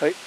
はい。